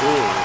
Cool.